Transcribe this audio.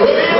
Amen.